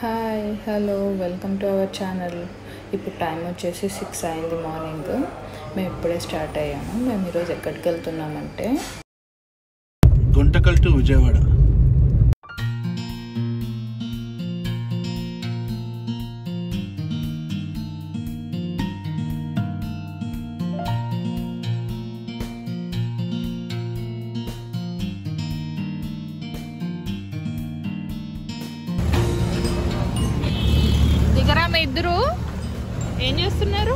Hi hello welcome to our channel ఇప్పుడు time వచ్చేసి six అయింది మార్నింగ్ మేము ఇప్పుడే స్టార్ట్ అయ్యాము. మేము ఈరోజు ఎక్కడికి వెళ్తున్నామంటే గుంటకల్ టు విజయవాడ. ఇద్దరు ఏం చేస్తున్నారు?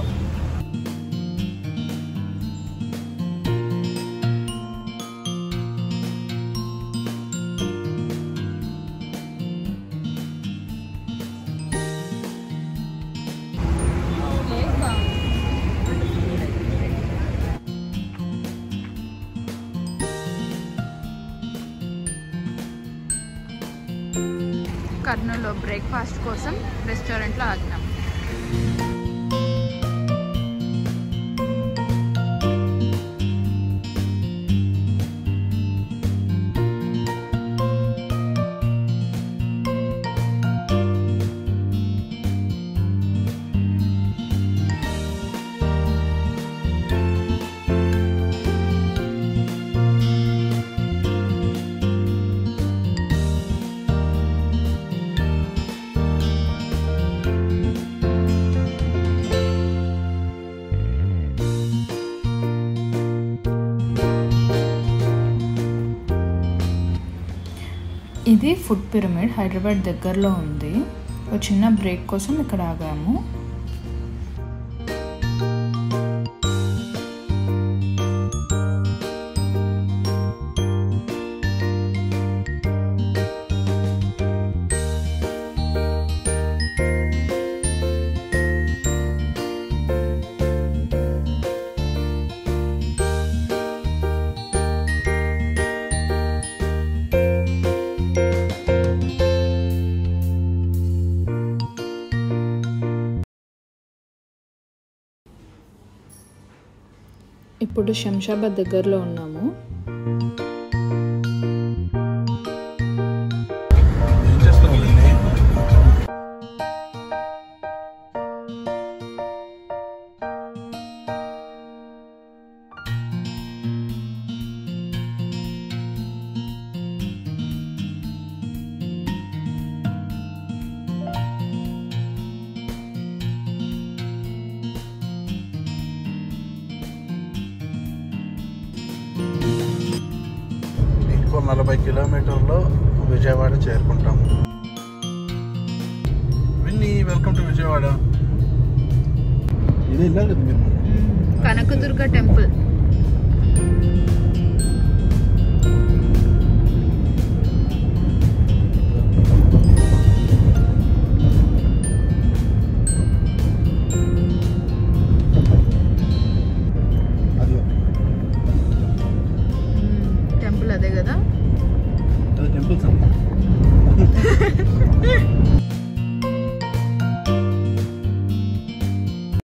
కర్నూలులో బ్రేక్ఫాస్ట్ కోసం రెస్టారెంట్లో ఆగినాం. ఇది ఫుడ్ పిరమిడ్ హైదరాబాద్ దగ్గరలో ఉంది. ఒక చిన్న బ్రేక్ కోసం ఇక్కడ ఆగాము. ఇప్పుడు శంషాబాద్ దగ్గరలో ఉన్నాము. ఇంకో నలభై కిలోమీటర్లో విజయవాడ చేరుకుంటాము. విన్ని వెల్కమ్ టు విజయవాడ. ఇది కనకదుర్గ టెంపుల్.